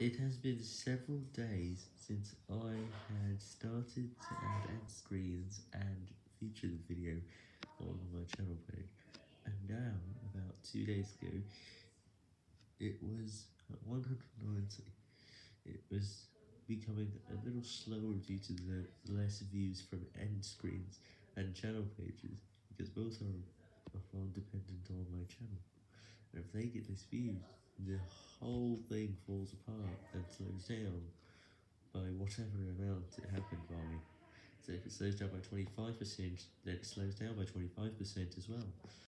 It has been several days since I had started to add end screens and feature the video on my channel page, and now, about two days ago, it was at 190. It was becoming a little slower due to the less views from end screens and channel pages, because both are, are dependent on my channel, and if they get less views, the whole thing falls apart down by whatever amount it happened by. So if it slows down by 25%, then it slows down by 25% as well.